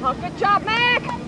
Oh, good job, Mac!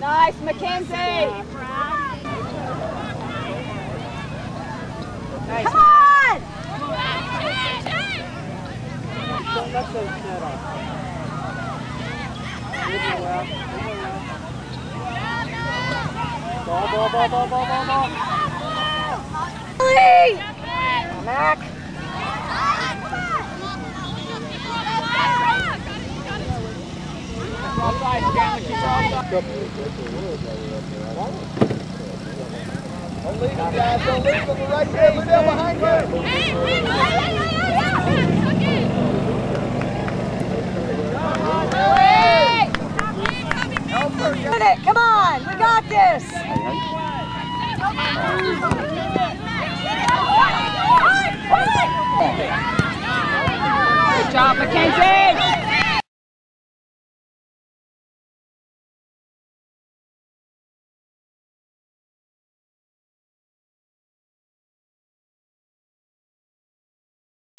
Nice, Mackenzie. Come on! Ball, ball, ball, ball, ball, ball, ball. Mac. Don't leave guys. Don't leave. Right there. Behind. Come on. We got this. Good job, Mackenzie.